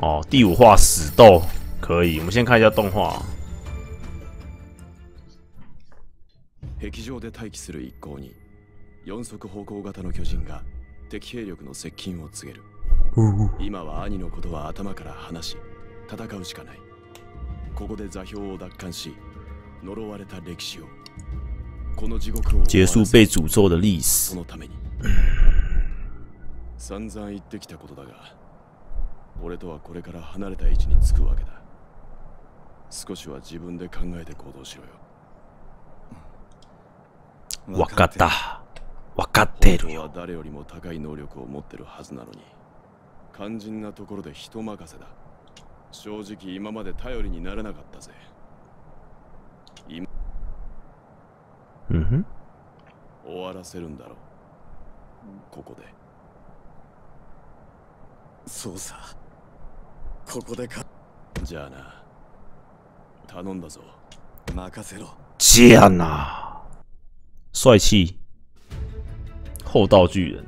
哦，第五话死斗可以。我们先看一下动画。壁上で待機する一行に四足歩行型の巨人が敵兵力の接近を告げる今は兄のことは頭から離し戦うしかないここで座標を奪還し呪われた歴史をこの地獄を结束被诅咒的历史そ。のために散々言ってきたことだが 俺とはこれから離れた位置につくわけだ。少しは自分で考えて行動しろよ。わかった。わかってるよ。は誰よりも高い能力を持ってるはずなのに。肝心なところで人任せだ。正直今まで頼りにならなかったぜ。今嗯哼，終わらせるんだろう。ここで。そうさここでかじゃあな頼んだぞ任せろ这样啊，帅气，厚道巨人，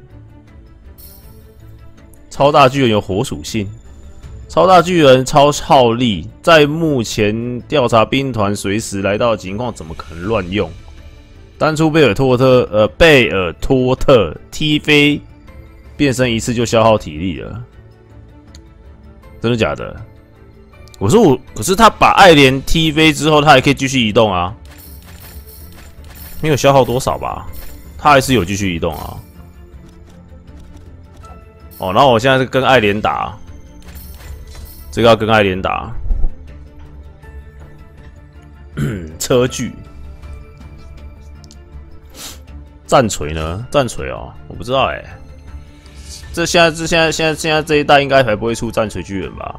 超大巨人有火属性，超大巨人超耗力，在目前调查兵团随时来到的情况，怎么可能乱用？当初贝尔托特，呃，贝尔托特踢飞变身一次就消耗体力了， 真的假的？我说我，可是他把爱莲踢飞之后，他还可以继续移动啊，没有消耗多少吧？他还是有继续移动啊。哦，然后我现在是跟爱莲打，这个要跟爱莲打，车距。战锤呢？战锤哦，我不知道哎、这现在这现在现在现在这一代应该还不会出战锤巨人吧？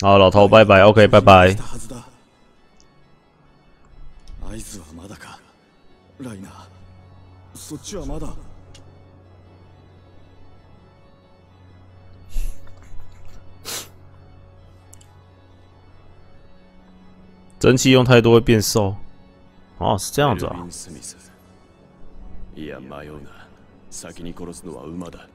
好，老头，拜拜，OK，拜拜来。たはずだ合図はまだかライナーそっちはまだ蒸汽用太多会变瘦。 哦，是这样子啊エルヴィ。ン・スミスいや迷うな先に殺すのは馬だ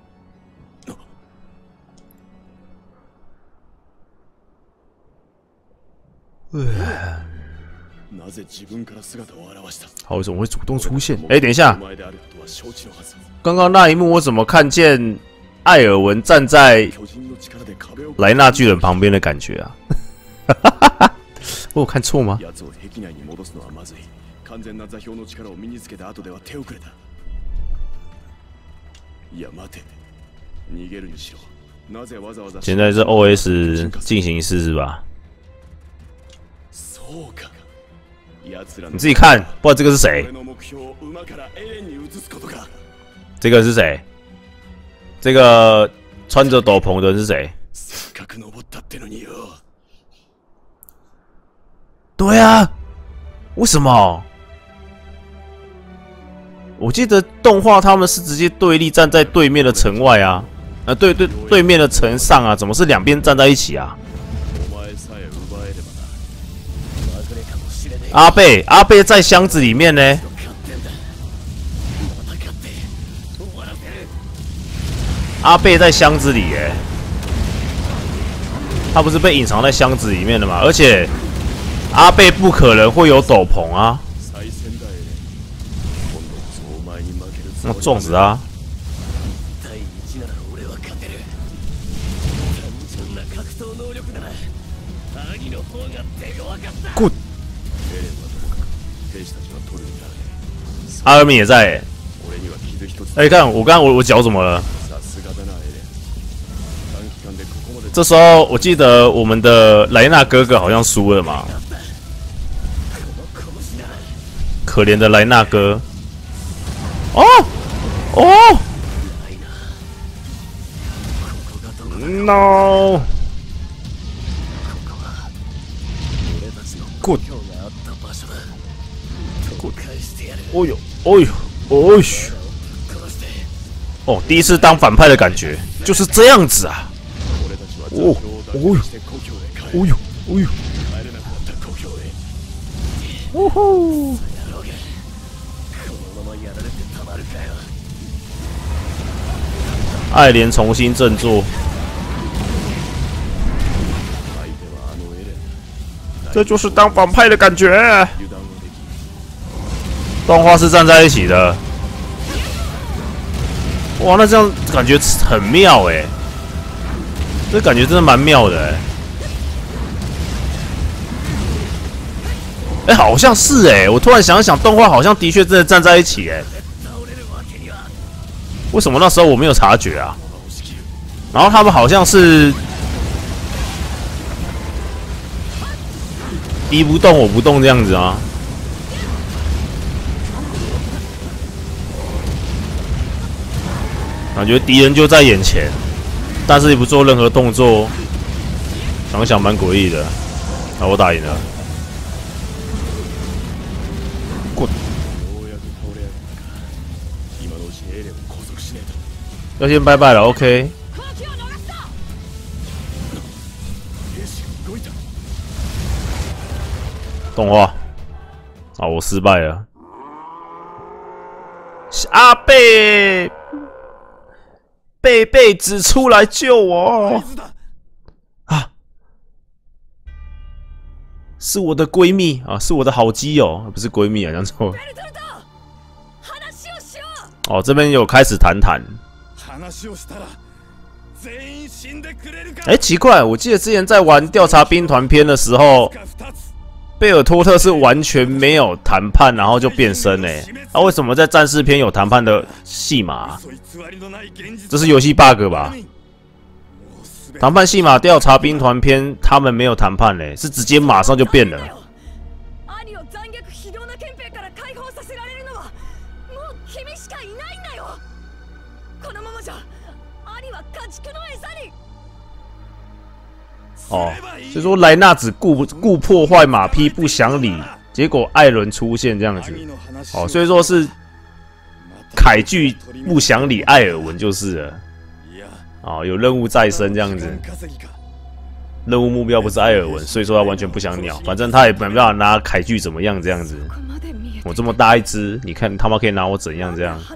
なぜ自分から姿を現した他为什么会主动出现？哎、等一下お，前であることは承知のはず刚刚那一幕我怎么看见艾尔文站在巨人の力で壁を莱纳巨人旁边的感觉啊？我有看错吗？ 完全な座標の力を身につけた後では手遅れだいや待て。逃げるにしろ。なぜわざわざ现在是 OS 进行式是吧？そうか。你自己看，不知道这个是谁这个是谁？这个穿着斗篷的人是谁？せっかく登ったってのによ。对啊，为什么？我记得动画他们是直接对立站在对面的城外啊，啊对对对面的城上啊，怎么是两边站在一起啊？お前さえ奪えればなまぐれかもしれねえ阿贝阿贝在箱子里面呢，勝ってんだ戦って終わらせる阿贝在箱子里耶，他不是被隐藏在箱子里面的吗？而且阿贝不可能会有斗篷啊， 那もり粽子啊，対1なら俺は勝てる単純な格闘能力なら兄の方が手強かった滚！エレンはともかく兵士たちは取るにならね阿尔敏也在耶。俺には傷一つ哎、看我刚刚我我脚怎么了？さすがだなエレン短期間でここまで这时候我记得我们的莱纳哥哥好像输了嘛，可怜的莱纳哥。 哦哦，no！俺たちの滚！今日があった場所だ取り返してやる哦呦哦呦哦呦！殺して哦，第一次当反派的感觉就是这样子啊！俺たちは座標を奪還して故郷へ帰る哦呦哦呦！帰れなくなった故郷へ哦吼！ 爱莲重新振作，相手はあのエレン这就是当反派的感觉。油断をでき动画是站在一起的，哇，那这样感觉很妙哎，这感觉真的蛮妙的哎。哎、好像是哎、我突然想一想，动画好像的确真的站在一起哎、 为什么那时候我没有察觉啊？然后他们好像是敌不动我不动这样子啊。感觉敌人就在眼前，但是也不做任何动作，想想蛮诡异的。啊，我打赢了，要先拜拜了。OK，兵士が動いた动画啊，我失败了。阿贝，贝贝子出来救我合図だ啊！是我的闺蜜啊，是我的好基友，不是闺蜜啊，讲错了。話をしよ哦，这边有开始谈谈。 哎，奇怪，我记得之前在玩调查兵团篇的时候，か二つ贝尔托特是完全没有谈判，然后就变身哎。那、为什么在战士篇有谈判的戏码？嘘偽りのない現実这是游戏 bug 吧？もう全て谈判戏码调查兵团篇他们没有谈判嘞，是直接马上就变了。 哦，所以说莱纳只顾顾破坏马匹不想理，结果艾伦出现这样子。兄の話を哦，所以说是凯剧不想理艾尔文就是了。いや哦，有任务在身这样子。時間稼ぎか任务目標不是艾尔文，所以说他完全不想鸟，反正他也没办法拿凯剧怎么样这样子。ここまで見えて我这么大一只，你看他妈可以拿我怎样这样？話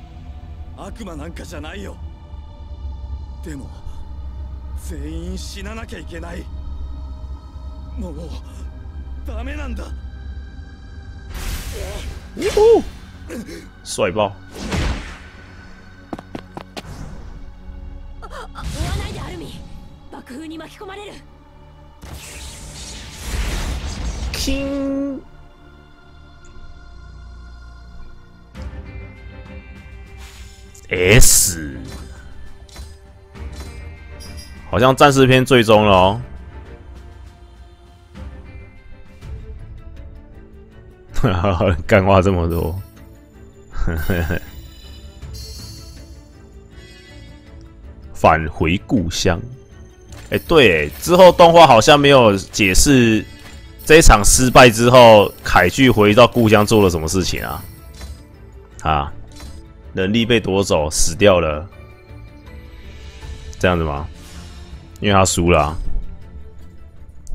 悪魔なんかじゃないよ。でも全員死ななきゃいけない。もうダメなんだ。帅爆！追わないでアルミ。爆風に巻き込まれる。King S，好像战士篇最终了哦。干话这么多，返回故乡。哎、对，之后动画好像没有解释这一场失败之后，凯剧回到故乡做了什么事情啊？啊，能力被夺走，死掉了，这样子吗？因为他输了啊、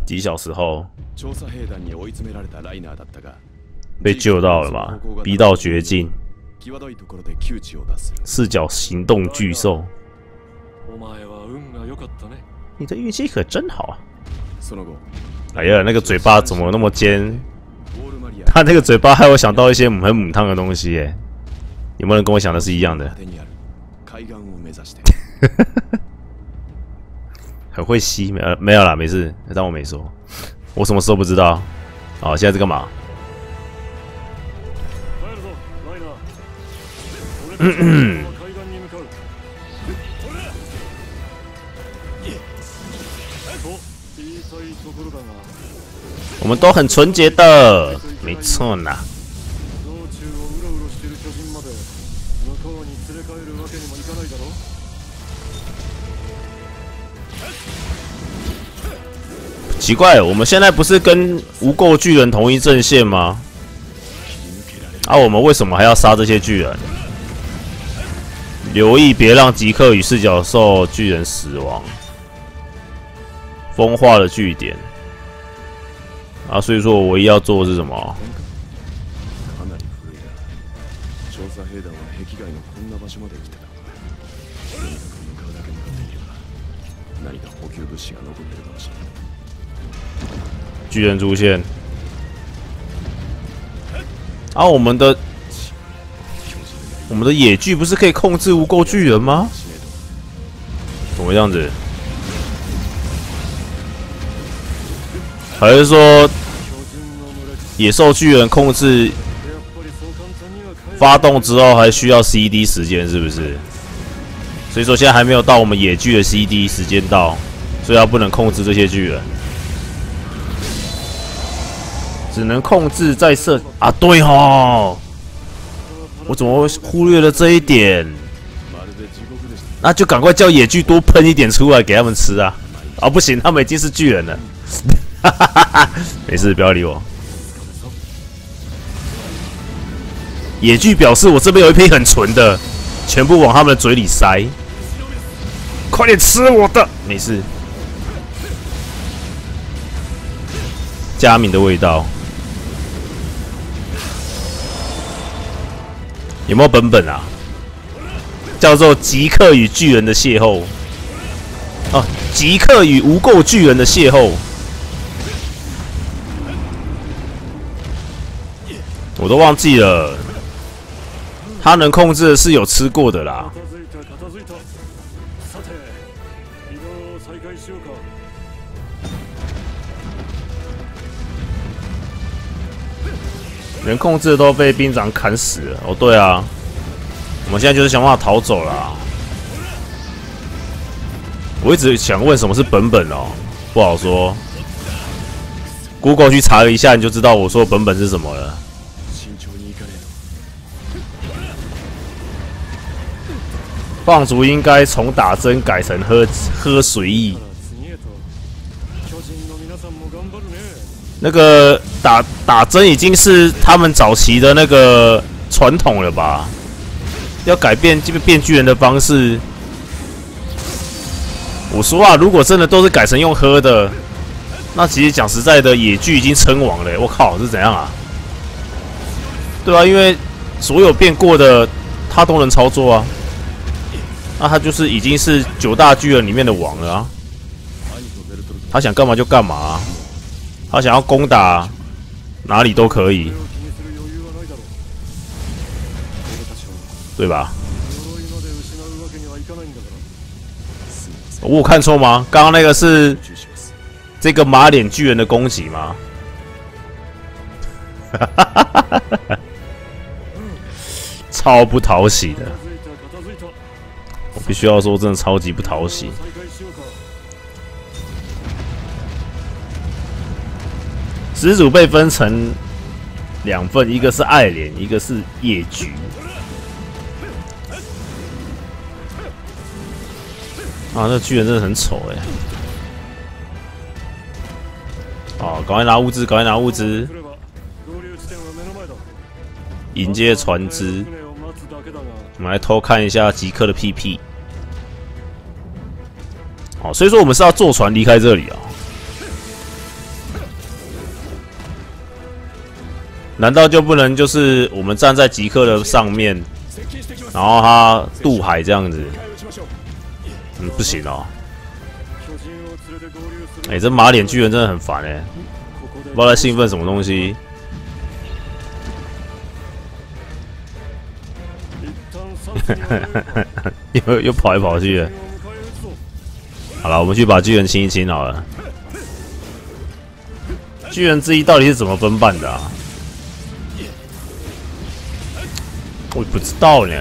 几小时后調査兵団に追い詰められたライナーだったが被救到了嘛，逼到绝境，際どいところで窮地を脱する四脚行动巨兽，お前は運が良かったね你的运气可真好啊！その後哎呀，那个嘴巴怎么那么尖？ウォールマリア他那个嘴巴害我想到一些很母汤的东西耶， 有没有人跟我想的是一样的？果てにある海岸を目指して很会吸，没有没有啦，没事，当我没说。我什么事都不知道。好，现在在干嘛？帰るぞライナー俺たちは海岸に向かう俺らと言いたいところだが我们都很纯洁的，没错啦。 奇怪，我们现在不是跟无垢巨人同一阵线吗？啊，我们为什么还要杀这些巨人？留意别让吉克与四角兽巨人死亡。风化的据点。啊，所以说我唯一要做的是什么？巨人出现。啊，我们的我们的野巨不是可以控制无垢巨人吗？怎么样子？还是说野兽巨人控制发动之后还需要 CD 时间，是不是？所以说现在还没有到我们野巨的 CD 时间到，所以他不能控制这些巨人。只能控制在射啊！对哦，我怎么会忽略了这一点？那就赶快叫野巨多喷一点出来给他们吃啊！啊，不行，他们已经是巨人了。哈哈哈哈没事，不要理我。野巨表示我这边有一批很纯的，全部往他们的嘴里塞。快点吃我的！没事。佳敏的味道。有没有本本啊？叫做《极客与巨人的邂逅》哦，《极客与无垢巨人的邂逅》，我都忘记了。他能控制的是有吃过的啦。连控制都被兵长砍死了。哦，对啊，我们现在就是想办法逃走了。我一直想问什么是本本哦，不好说。Google 去查了一下，你就知道我说的本本是什么了。放逐应该从打针改成喝喝随意。那个打打针已经是他们早期的那个传统了吧？要改变这个变巨人的方式。我说啊，如果真的都是改成用喝的，那其实讲实在的，野巨已经称王了。我靠，是怎样啊？对啊，因为所有变过的他都能操作啊。那他就是已经是九大巨人里面的王了啊。他想干嘛就干嘛。他想要攻打哪里都可以，对吧？我有看错吗？刚刚那个是这个马脸巨人的攻击吗？超不讨喜的，我必须要说，真的超级不讨喜。始祖被分成两份，一个是爱莲，一个是夜菊。啊，那巨人真的很丑哎！哦，赶快拿物资，赶快拿物资，迎接船只。我们来偷看一下吉克的屁屁。哦，所以说我们是要坐船离开这里啊。难道就不能就是我们站在极客的上面，然后他渡海这样子？嗯，不行哦。哎，这马脸巨人真的很烦哎，不知道在兴奋什么东西。又又跑来跑去。好了，我们去把巨人清一清好了。巨人之一到底是怎么分办的啊？我不知道呢，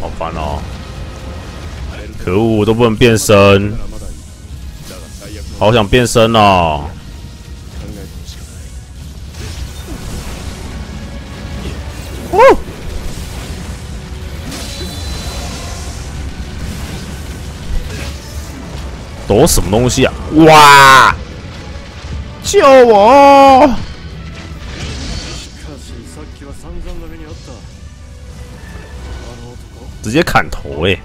好烦哦！可恶，我都不能变身，好想变身哦！躲什么东西啊？哇！救我！直接砍头哎！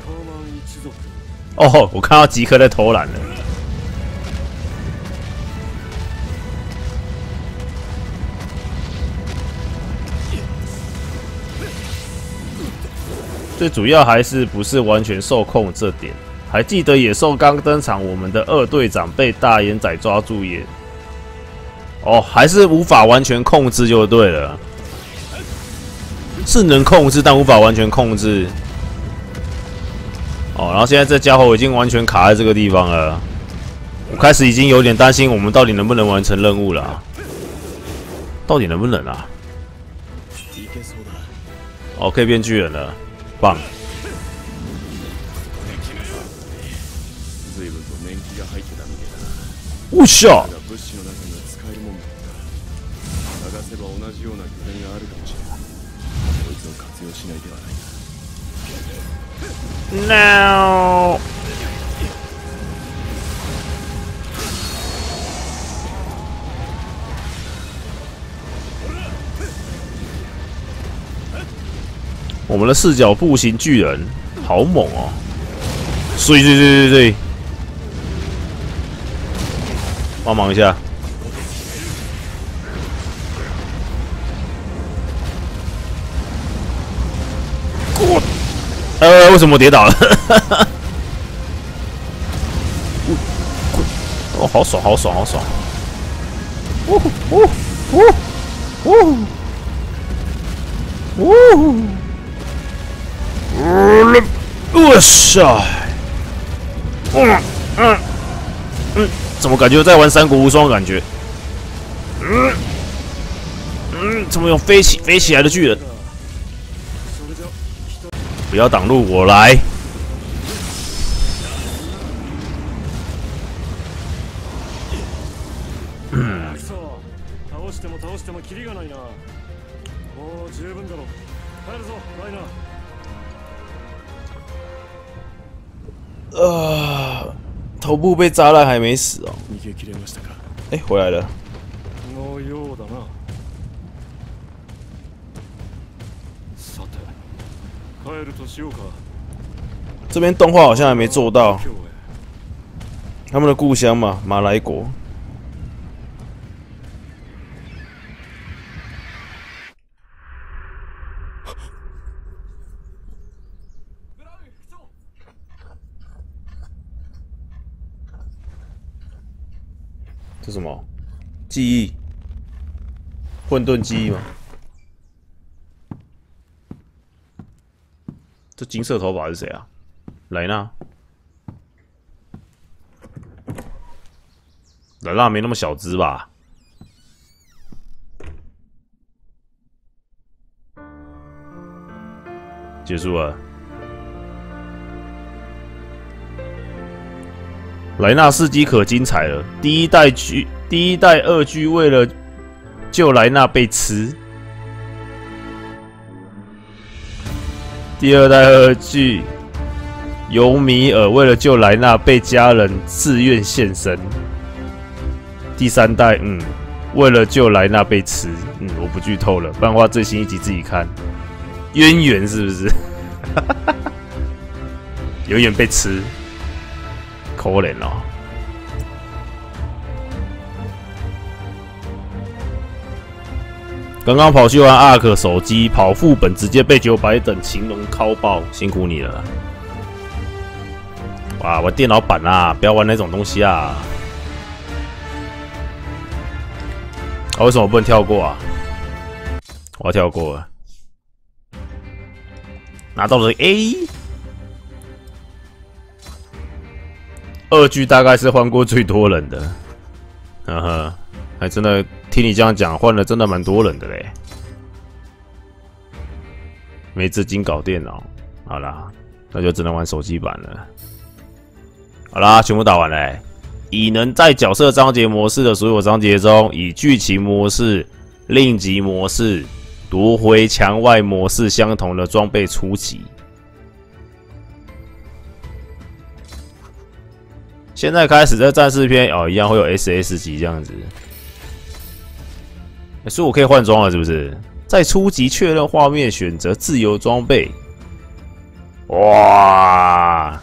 哦，我看到吉克在偷懒了。最主要还是不是完全受控这点。还记得野兽刚登场，我们的二队长被大眼仔抓住也。哦，还是无法完全控制就对了。是能控制，但无法完全控制。哦，然后现在这家伙已经完全卡在这个地方了。我开始已经有点担心，我们到底能不能完成任务了？到底能不能啊？哦，可以变巨人了，棒！我笑。No！我们的四脚步行巨人好猛哦！碎碎碎碎碎！帮忙一下。呃，为什么跌倒了？哦，好爽，好爽，好爽！呜呜呜呜呜！我操！嗯嗯，怎么感觉在玩三国无双的？感觉？嗯嗯，怎么有飞起飞起来的巨人？不要挡路，我来。头部被扎烂还没死哦。哎，回来了。这边动画好像还没做到，他们的故乡嘛，马来国。这什么？记忆？混沌记忆吗？这金色头发是谁啊？莱纳，莱纳没那么小只吧？结束了。莱纳司机可精彩了，第一代巨，第一代二巨为了救莱纳被吃。第二代二剧，尤米尔为了救莱纳被家人自愿献身。第三代，嗯，为了救莱纳被吃，嗯，我不剧透了，漫画最新一集自己看。渊源是不是？永远被吃，可怜哦。刚刚跑去玩 ARK 手机，跑副本直接被九百等秦龙敲爆，辛苦你了！哇，玩电脑版啊，不要玩那种东西啊！啊，为什么不能跳过啊？我要跳过，拿到了 A。二 G 大概是换过最多人的，呵呵，还真的。听你这样讲，换了真的蛮多人的嘞，没资金搞电脑，好啦，那就只能玩手机版了。好啦，全部打完嘞，已能在角色章节模式的所有章节中，以剧情模式、令级模式、夺回墙外模式相同的装备初级。现在开始在战士篇哦，一样会有 SS 级这样子。所以我可以换装了，是不是？在初级确认画面，选择自由装备。哇！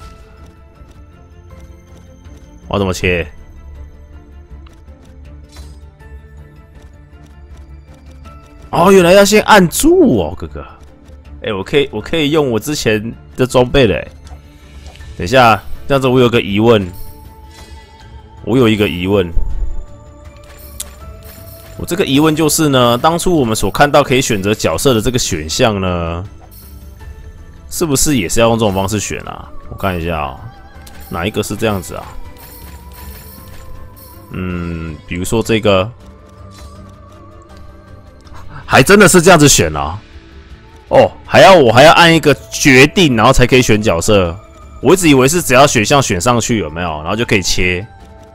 我怎么切？哦，原来要先按住哦，哥哥。哎，我可以，我可以用我之前的装备嘞。等一下，这样子我有个疑问，我有一个疑问。我这个疑问就是呢，当初我们所看到可以选择角色的这个选项呢，是不是也是要用这种方式选啊？我看一下啊，哪一个是这样子啊？嗯，比如说这个，还真的是这样子选啊？哦，还要我还要按一个决定，然后才可以选角色。我一直以为是只要选项选上去有没有，然后就可以切。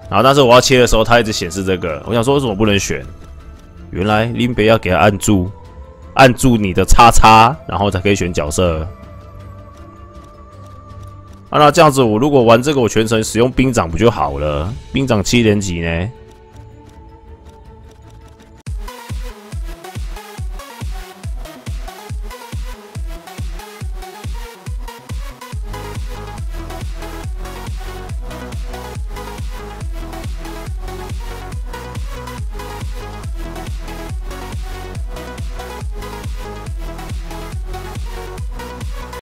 然后但是我要切的时候，它一直显示这个。我想说为什么不能选？原来林北要给他按住，按住你的叉叉，然后才可以选角色。啊，那这样子，我如果玩这个，我全程使用兵长不就好了？兵长七连级呢？